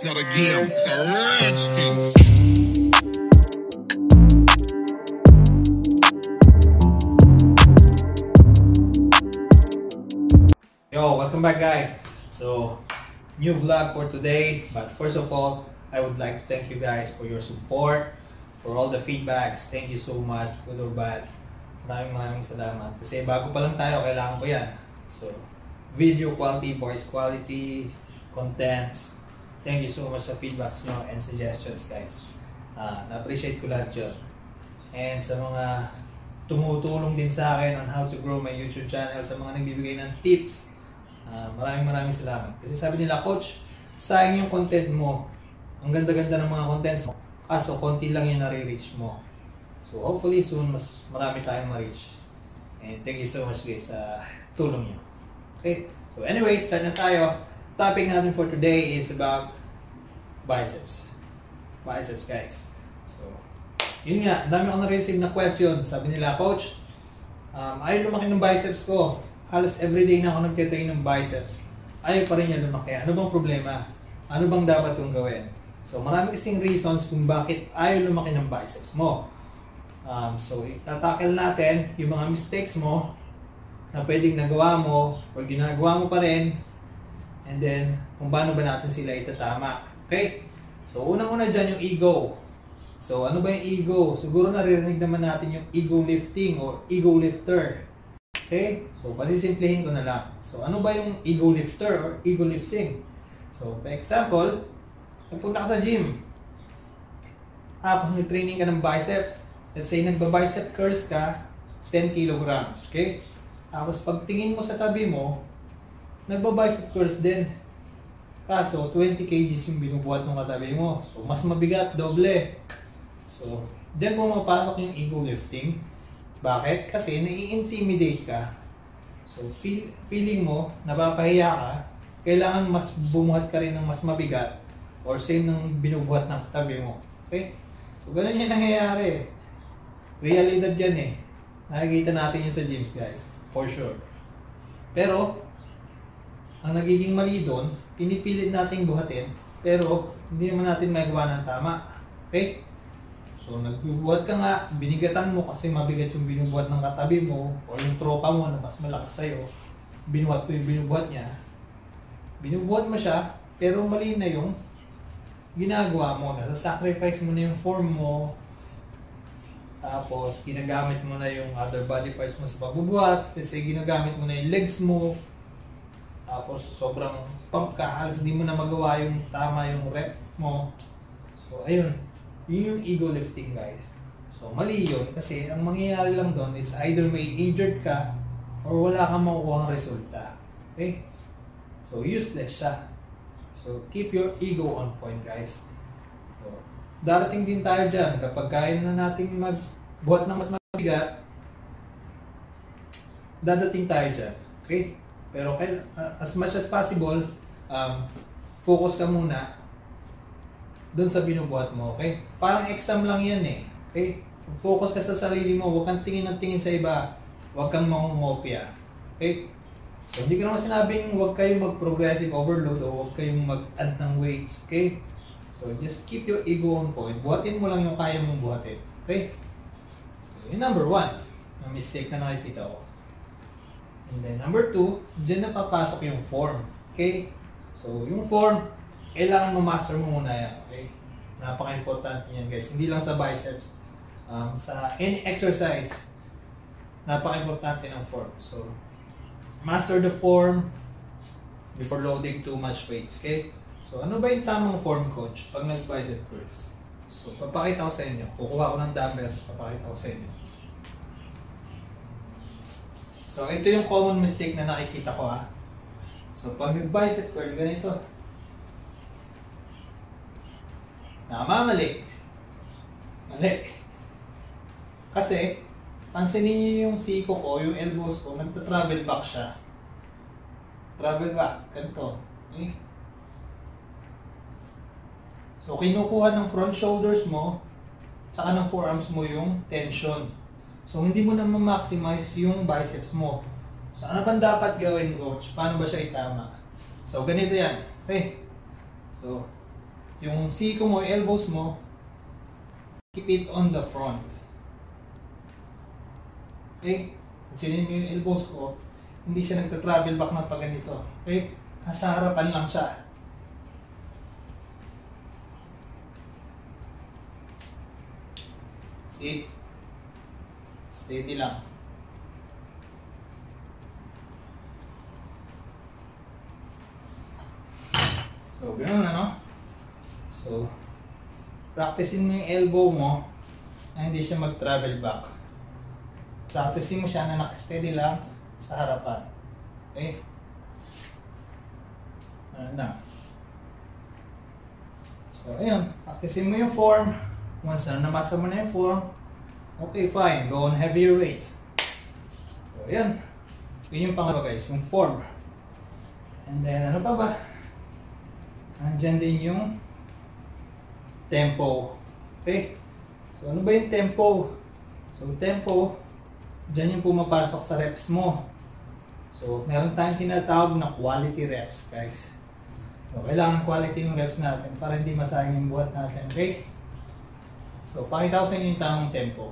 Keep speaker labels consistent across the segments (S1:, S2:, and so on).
S1: It's not a game, it's a rich thing.
S2: Yo, welcome back guys. So, new vlog for today. But first of all, I would like to thank you guys for your support, for all the feedbacks. Thank you so much, good or bad. Maraming maraming salamat. Kasi bago pa lang tayo, kailangan ko yan. So, video quality, voice quality, content. Thank you so much sa feedbacks no and suggestions guys. Ah, na-appreciate ko lahat yun. And sa mga tumutulong din sa akin on how to grow my YouTube channel, sa mga nagbibigay ng tips, ah, maraming maraming salamat. Kasi sabi nila, Coach, sayang yung content mo. Ang ganda-ganda ng mga contents mo. Kaso, konti lang yung nare-reach mo. So, hopefully soon, mas marami tayong ma-reach. And thank you so much guys sa tulong nyo. Okay? So anyway, start na tayo. Topic natin for today is about biceps. Biceps guys. So, yun nga, dami akong na-receive na question. Sabi nila, Coach, um, ayaw lumaki ng biceps ko. Halos everyday na ako nagtitrain ng biceps. Ayaw pa rin niya lumaki. Ano bang problema? Ano bang dapat kong gawin? So, marami kasing reasons kung bakit ayaw lumaki ng biceps mo. Um, so, itatakil natin yung mga mistakes mo na pwedeng nagawa mo or ginagawa mo pa rin and then kung paano ba natin sila itatama. Okay? So, unang-una dyan yung ego. So, ano ba yung ego? Siguro naririnig naman natin yung ego lifting or ego lifter. Okay? So, pasisimplihin ko na lang. So, ano ba yung ego lifter or ego lifting? So, for example, nagpunta ka sa gym. Tapos nag-training ka ng biceps. Let's say, nagba-bicep curls ka, 10 kilograms. Okay? Tapos pagtingin mo sa tabi mo, nagba-bicep curls din. Kaso, 20 kgs yung binubuhat ng katabi mo. So, mas mabigat, doble. So, dyan pumapasok yung ego lifting. Bakit? Kasi nai-intimidate ka. So, feel, feeling mo, napapahiya ka, kailangan mas bumuhat ka rin ng mas mabigat or same ng binubuhat ng katabi mo. Okay? So, ganun yung nangyayari. Realidad yan eh. Nakikita natin yun sa gyms, guys. For sure. Pero, ang nagiging mali doon, pinipilit nating buhatin, pero hindi naman natin magawa ng tama. Okay? So, nagbubuhat ka nga, binigatan mo kasi mabigat yung binubuhat ng katabi mo o yung tropa mo na mas malakas sa'yo, binuhat ko yung binubuhat niya. Binubuhat mo siya, pero mali na yung ginagawa mo. Nasa sacrifice mo na yung form mo, tapos, ginagamit mo na yung other body parts mo sa pagbubuhat. Kasi ginagamit mo na yung legs mo. Tapos, sobrang pump ka. Halos hindi mo na magawa yung tama yung rep mo. So, ayun. Yun yung ego lifting, guys. So, mali yun. Kasi, ang mangyayari lang doon is either may injured ka or wala kang makukuha ng resulta. Okay? So, useless siya. So, keep your ego on point, guys. So, darating din tayo dyan kapag kaya na nating magbuhat ng mas mabigat, dadating tayo dyan. Okay? Pero uh, as much as possible, um, focus ka muna doon sa binubuhat mo. Okay? Parang exam lang yan eh. Okay? Focus ka sa sarili mo. Huwag kang tingin ng tingin sa iba. Huwag kang mangungopia. Okay? So, hindi ko naman sinabing huwag kayong mag-progressive overload o huwag kayong mag-add ng weights. Okay? So, just keep your ego on point. Buhatin mo lang yung kaya mong buhatin. Okay? So, yung number one, na mistake na nakikita ko. And then, number two, dyan na papasok yung form. Okay? So, yung form, kailangan mo master mo muna yan. Okay? Napaka-importante yan, guys. Hindi lang sa biceps. Um, sa any exercise, napaka-importante ng form. So, master the form before loading too much weights. Okay? So, ano ba yung tamang form, coach, pag nag-bicep curls? So, papakita ko sa inyo. Kukuha ko ng dumbbells, papakita ko sa inyo. So, ito yung common mistake na nakikita ko ha. So, pag nag-bicep curl, ganito. Namamali. Mali. Kasi, pansinin niyo yung siko ko, yung elbows ko, nagta-travel back siya. Travel back. Ganito. Okay? So, kinukuha ng front shoulders mo, saka ng forearms mo yung tension. So, hindi mo na ma-maximize yung biceps mo. So, ano bang dapat gawin, coach? Paano ba siya itama? So, ganito yan. Okay. So, yung siko mo, elbows mo, keep it on the front. Okay? Pansinin mo yung elbows ko, hindi siya nagta-travel back ng pag ganito. Okay? Nasa harapan lang siya. See? Steady lang. So, ganun ano? So, practicein mo yung elbow mo na hindi siya mag-travel back. Practicein mo siya na naka-steady lang sa harapan. Okay? Ano na. So, ayun. Practicein mo yung form. Once na namasa mo na yung form, okay, fine. Go on heavier weights. So, ayun. Yun yung pangalawa guys, yung form. And then, ano pa ba? Andyan din yung tempo. Okay? So, ano ba yung tempo? So, tempo, dyan yung pumapasok sa reps mo. So, meron tayong tinatawag na quality reps, guys. So, kailangan quality yung reps natin para hindi masayang yung buhat natin, okay? So, pakita ko sa inyo yung tamang tempo.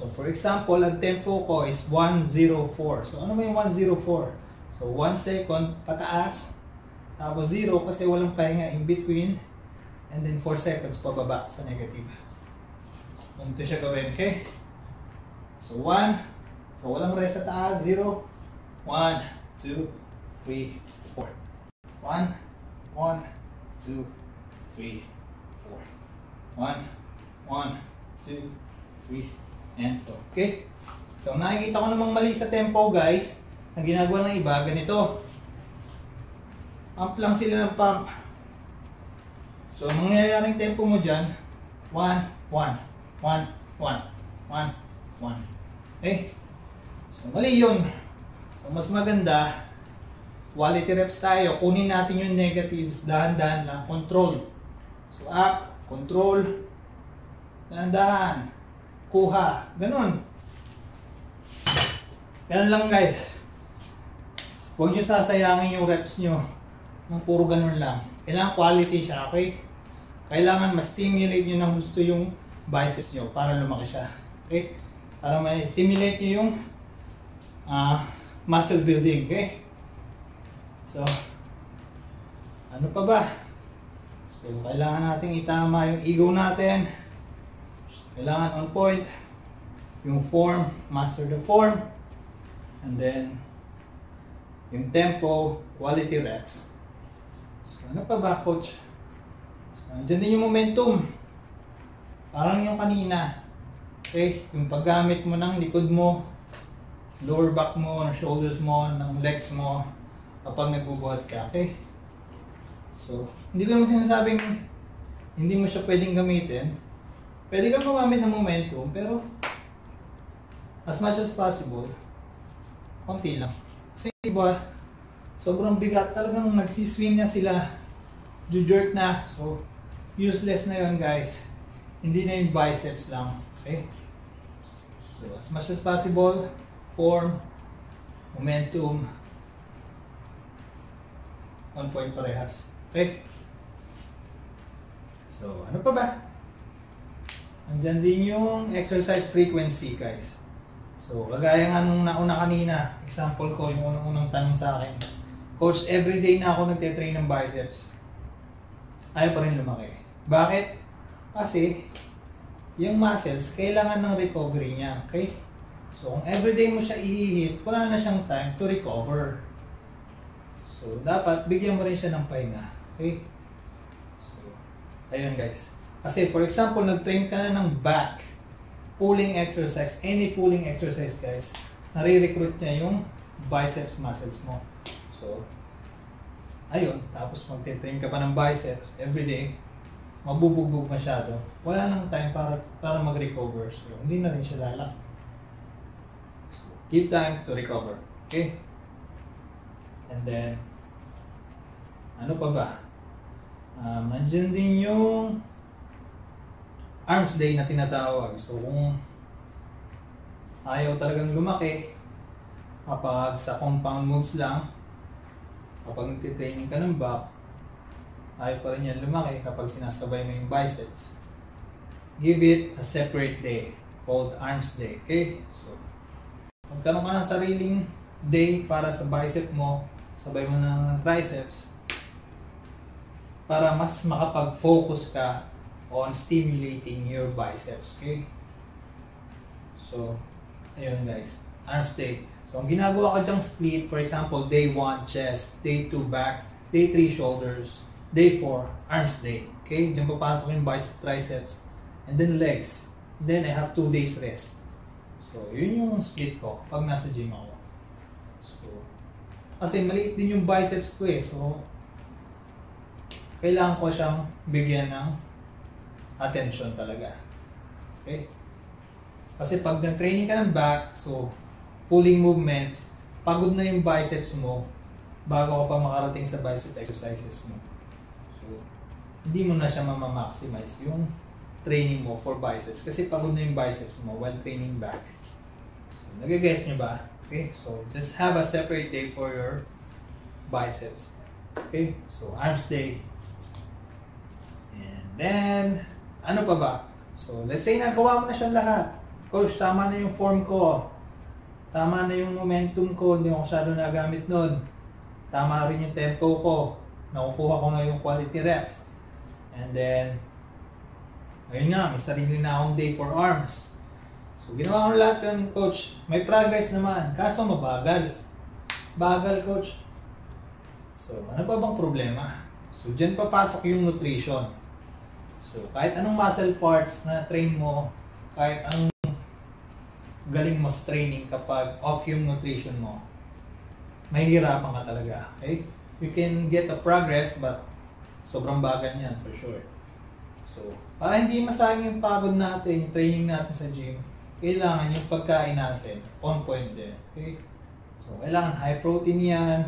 S2: So, for example, ang tempo ko is 104. So, ano ba yung 104? So, 1 second pataas, tapos 0 kasi walang pahinga in between, and then 4 seconds pababa sa negative. So, ganito siya gawin, okay? So, 1, so walang rest sa taas, 0, 1, 2, 3, 4. 1, 1, 2, 3, 4. 1, 1, 2, 3, and 4. Okay? So, nakikita ko namang mali sa tempo, guys. Ang ginagawa ng iba, ganito. Pump lang sila ng pump. So, ang mangyayaring tempo mo dyan, 1, 1, 1, 1, 1, 1. Okay? So, mali yun. So, mas maganda, quality reps tayo. Kunin natin yung negatives, dahan-dahan lang, control. So, up, control, dahan-dahan, kuha, ganun. Ganun lang guys. Huwag nyo sasayangin yung reps nyo ng puro ganun lang. Kailangan quality siya, okay? Kailangan ma-stimulate nyo ng gusto yung biceps nyo para lumaki siya. Okay? Para ma-stimulate nyo yung uh, muscle building, okay? So, ano pa ba? So, kailangan nating itama yung ego natin. Kailangan on point. Yung form, master the form. And then, yung tempo, quality reps. So, ano pa ba, coach? So, andyan din yung momentum. Parang yung kanina. Okay? Yung paggamit mo ng likod mo, lower back mo, ng shoulders mo, ng legs mo, kapag nagbubuhat ka. Okay? So, hindi ko naman sinasabing hindi mo siya pwedeng gamitin. Pwede kang gumamit ng momentum, pero as much as possible, konti lang. Kasi iba, sobrang bigat. Talagang nagsiswing na sila. Jujert na. So, useless na yon guys. Hindi na yung biceps lang. Okay? So, as much as possible, form, momentum, on point parehas. Okay? So, ano pa ba? Andyan din yung exercise frequency, guys. So, kagaya nga nung nauna kanina, example ko, yung unang-unang tanong sa akin, Coach, everyday na ako nagte-train ng biceps. Ayaw pa rin lumaki. Bakit? Kasi, yung muscles, kailangan ng recovery niya. Okay? So, kung everyday mo siya i-hit, wala na siyang time to recover. So, dapat bigyan mo rin siya ng pahinga. Okay? So, ayun guys. Kasi, for example, nag-train ka na ng back pulling exercise, any pulling exercise guys, nare-recruit niya yung biceps muscles mo. So, ayun, tapos magte-train ka pa ng biceps every day, mabubugbog masyado. Wala nang time para para mag-recover. So, hindi na rin siya lalak. So, give time to recover. Okay? And then, ano pa ba? Um, nandyan din yung arms day na tinatawag. So kung ayaw talagang lumaki, kapag sa compound moves lang, kapag nagtitraining ka ng back, ayaw pa rin yan lumaki kapag sinasabay mo yung biceps. Give it a separate day called arms day. Okay? So, magkaroon ka ng sariling day para sa bicep mo, sabay mo ng triceps, para mas makapag-focus ka on stimulating your biceps. Okay? So, ayun guys. Arms day. So, ang ginagawa ko dyang split, for example, day 1 chest, day 2 back, day 3 shoulders, day 4 arms day. Okay? Diyan papasok yung bicep, triceps, and then legs. Then, I have 2 days rest. So, yun yung split ko pag nasa gym ako. So, kasi maliit din yung biceps ko eh. So, kailangan ko siyang bigyan ng attention talaga. Okay? Kasi pag nag-training ka ng back, so pulling movements, pagod na yung biceps mo bago ka pa makarating sa bicep exercises mo. So, hindi mo na siya mamamaximize yung training mo for biceps kasi pagod na yung biceps mo while training back. So, nagagets nyo ba? Okay, so just have a separate day for your biceps. Okay, so arms day. And then, ano pa ba? So, let's say nagawa mo na siyang lahat. Coach, tama na yung form ko. Tama na yung momentum ko. Hindi ako masyado nagamit nun. Tama rin yung tempo ko. Nakukuha ko na yung quality reps. And then, ayun nga, may sarili na akong day for arms. So, ginawa ko lahat yun, coach. May progress naman. Kaso mabagal. Bagal, coach. So, ano pa bang problema? So, dyan papasok yung nutrition. So, kahit anong muscle parts na train mo, kahit anong galing mo sa training kapag off yung nutrition mo, mahihirapan ka talaga. Okay? You can get a progress, but sobrang bagal niyan for sure. So, para hindi masayang yung pagod natin, yung training natin sa gym, kailangan yung pagkain natin on point din. Okay? So, kailangan high protein yan,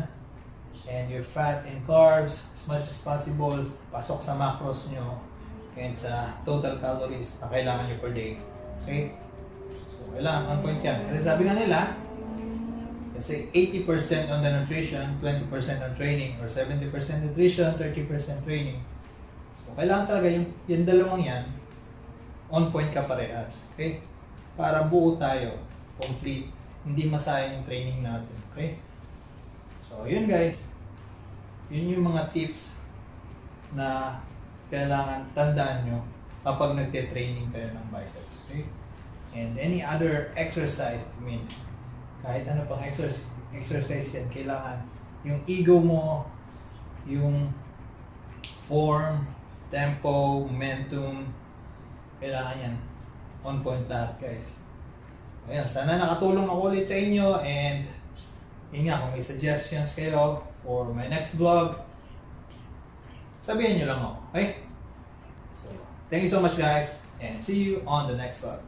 S2: and your fat and carbs as much as possible, pasok sa macros nyo, and sa total calories na kailangan nyo per day. Okay? So, kailangan on point yan. Kasi sabi nga nila, let's say 80% on the nutrition, 20% on training, or 70% nutrition, 30% training. So, kailangan talaga yung, yung dalawang yan, on point ka parehas. Okay? Para buo tayo, complete, hindi masayang yung training natin. Okay? So, yun guys. Yun yung mga tips na kailangan tandaan nyo kapag nagte-training kayo ng biceps. Okay? And any other exercise, I mean, kahit ano pang exercise, exercise yan, kailangan yung ego mo, yung form, tempo, momentum, kailangan yan. On point lahat, guys. So, ayan, sana nakatulong ako ulit sa inyo and yun nga, kung may suggestions kayo for my next vlog, sabihin nyo lang ako. Okay? Thank you so much guys and see you on the next vlog.